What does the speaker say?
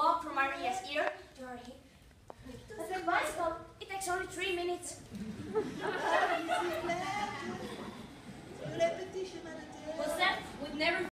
walk from Maria's ear to her hip. A bicycle, it takes only three minutes. Repetition, What's that? We've never